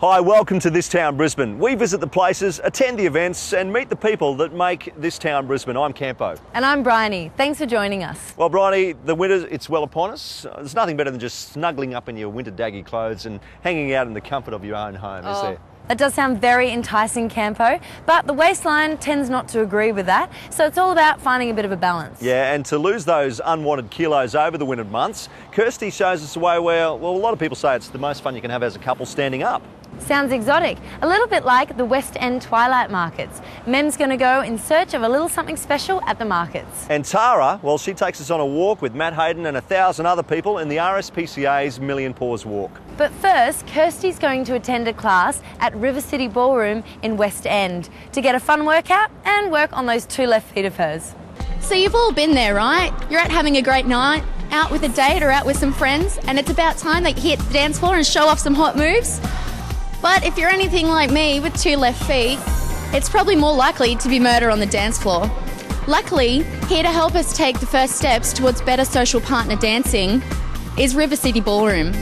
Hi, welcome to This Town Brisbane. We visit the places, attend the events, and meet the people that make this town Brisbane. I'm Campo. And I'm Bryony. Thanks for joining us. Well, Bryony, the winter, it's well upon us. There's nothing better than just snuggling up in your winter daggy clothes and hanging out in the comfort of your own home, is oh, there? That does sound very enticing, Campo, but the waistline tends not to agree with that, so it's all about finding a bit of a balance. Yeah, and to lose those unwanted kilos over the winter months, Kirsty shows us a way where, well, a lot of people say it's the most fun you can have as a couple standing up. Sounds exotic. A little bit like the West End Twilight Markets. Mem's going to go in search of a little something special at the markets. And Tara, well, she takes us on a walk with Matt Hayden and a thousand other people in the RSPCA's Million Paws Walk. But first, Kirsty's going to attend a class at River City Ballroom in West End to get a fun workout and work on those two left feet of hers. So you've all been there, right? You're out having a great night, out with a date or out with some friends, and it's about time that you hit the dance floor and show off some hot moves. But if you're anything like me with two left feet, it's probably more likely to be murder on the dance floor. Luckily, here to help us take the first steps towards better social partner dancing is River City Ballroom.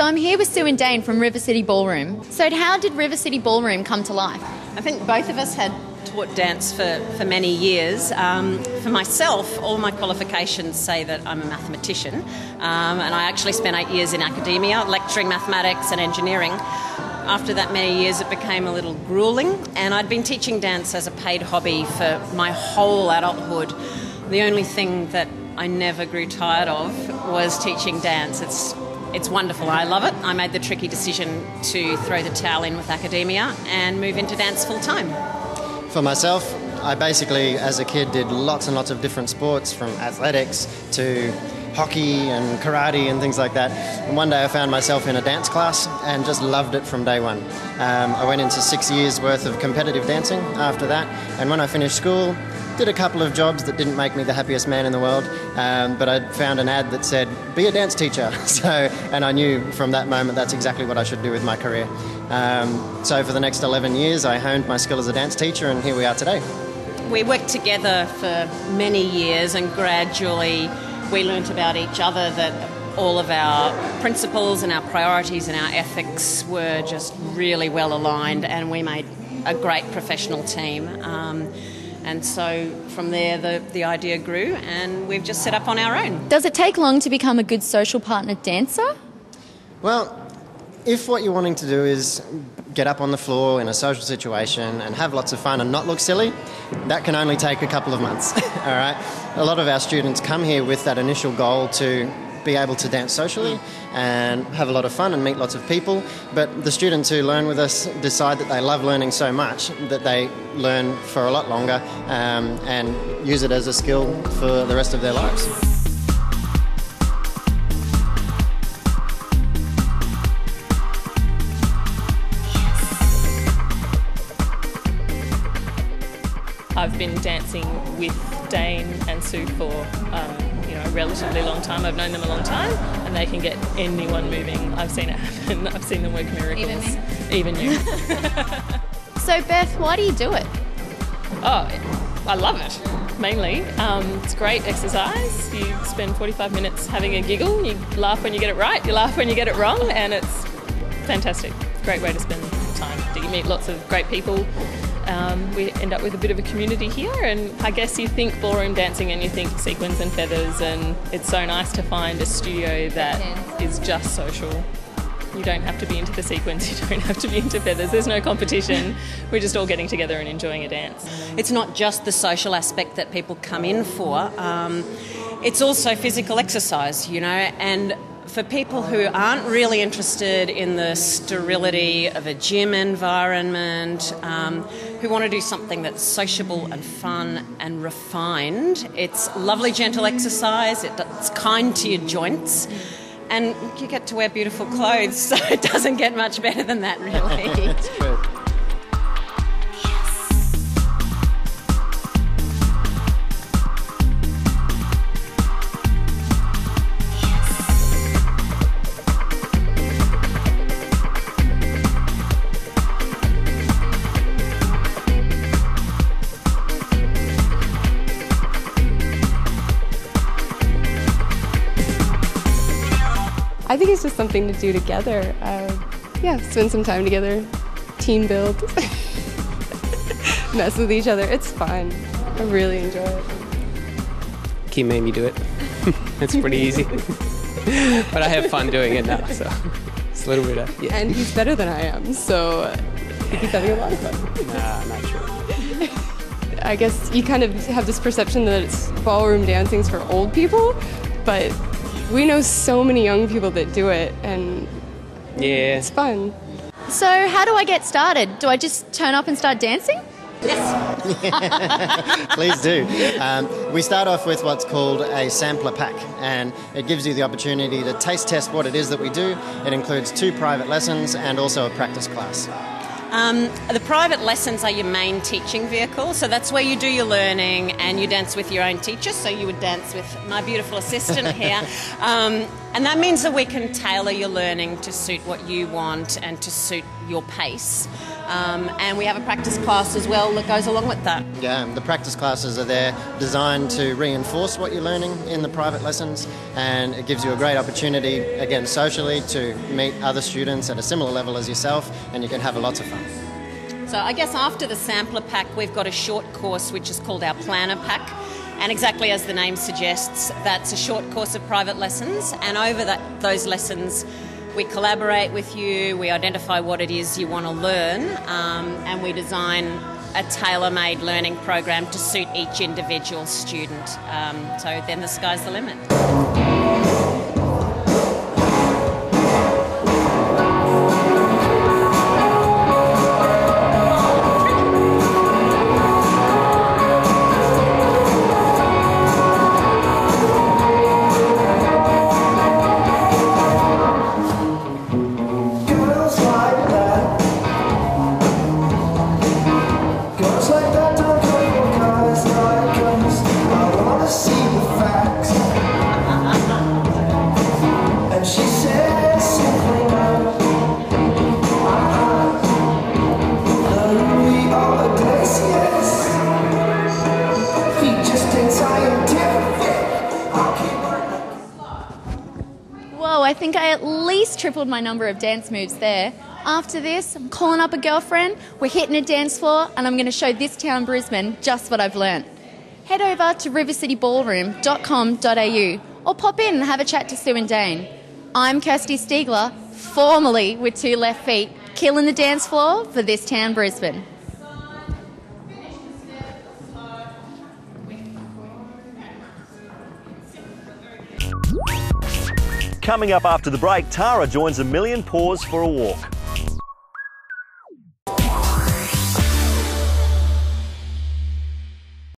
So I'm here with Sue and Dane from River City Ballroom. So how did River City Ballroom come to life? I think both of us had taught dance for, for many years. Um, for myself, all my qualifications say that I'm a mathematician, um, and I actually spent eight years in academia lecturing mathematics and engineering. After that many years, it became a little grueling, and I'd been teaching dance as a paid hobby for my whole adulthood. The only thing that I never grew tired of was teaching dance. It's it's wonderful. I love it. I made the tricky decision to throw the towel in with academia and move into dance full time. For myself, I basically, as a kid, did lots and lots of different sports from athletics to hockey and karate and things like that. And one day I found myself in a dance class and just loved it from day one. Um, I went into six years worth of competitive dancing after that, and when I finished school, did a couple of jobs that didn't make me the happiest man in the world, um, but I found an ad that said, be a dance teacher. So, and I knew from that moment that's exactly what I should do with my career. Um, so for the next 11 years, I honed my skill as a dance teacher, and here we are today. We worked together for many years, and gradually we learnt about each other that all of our principles and our priorities and our ethics were just really well aligned, and we made a great professional team. Um, and so from there, the, the idea grew, and we've just set up on our own. Does it take long to become a good social partner dancer? Well, if what you're wanting to do is get up on the floor in a social situation and have lots of fun and not look silly, that can only take a couple of months. All right. A lot of our students come here with that initial goal to be able to dance socially and have a lot of fun and meet lots of people. But the students who learn with us decide that they love learning so much that they learn for a lot longer um, and use it as a skill for the rest of their lives. I've been dancing with Dane and Sue for um, a relatively long time. I've known them a long time, and they can get anyone moving. I've seen it happen. I've seen them work miracles. Even you. So Beth, why do you do it? oh, I love it. Mainly, um, it's great exercise. You spend 45 minutes having a giggle. You laugh when you get it right. You laugh when you get it wrong, and it's fantastic. Great way to spend time. You meet lots of great people. Um, we end up with a bit of a community here, and I guess you think ballroom dancing and you think sequins and feathers, and it's so nice to find a studio that is just social. You don't have to be into the sequins, you don't have to be into feathers, there's no competition. We're just all getting together and enjoying a dance. It's not just the social aspect that people come in for, um, it's also physical exercise, you know, and for people who aren't really interested in the sterility of a gym environment, um, who want to do something that's sociable and fun and refined, it's lovely, gentle exercise. It's kind to your joints. And you get to wear beautiful clothes, so it doesn't get much better than that, really. I think it's just something to do together. Uh, yeah, spend some time together, team build, mess with each other. It's fun. I really enjoy it. Keith made me do it. it's pretty easy. but I have fun doing it now, so it's a little of, yeah. And he's better than I am, so he's having a lot of fun. Nah, not sure. I guess you kind of have this perception that it's ballroom dancing's for old people, but we know so many young people that do it, and Yeah. it's fun. So, how do I get started? Do I just turn up and start dancing? Yes. Please do. Um, we start off with what's called a sampler pack, and it gives you the opportunity to taste test what it is that we do. It includes two private lessons and also a practice class. Um, the private lessons are your main teaching vehicle, so that's where you do your learning and you dance with your own teacher. So you would dance with my beautiful assistant here, um, and that means that we can tailor your learning to suit what you want and to suit your pace. Um, and we have a practice class as well that goes along with that. Yeah, the practice classes are there designed to reinforce what you're learning in the private lessons, and it gives you a great opportunity, again, socially, to meet other students at a similar level as yourself, and you can have lots of fun. So I guess after the sampler pack, we've got a short course which is called our planner pack. And exactly as the name suggests, that's a short course of private lessons. And over that, those lessons, we collaborate with you, we identify what it is you want to learn, um, and we design a tailor made learning program to suit each individual student. Um, so then the sky's the limit. Tripled my number of dance moves there. After this, I'm calling up a girlfriend, we're hitting a dance floor, and I'm going to show this town, Brisbane, just what I've learnt. Head over to rivercityballroom.com.au or pop in and have a chat to Sue and Dane. I'm Kirsty Stiegler, formerly with Two Left Feet, killing the dance floor for this town, Brisbane. Coming up after the break, Tara joins a million paws for a walk.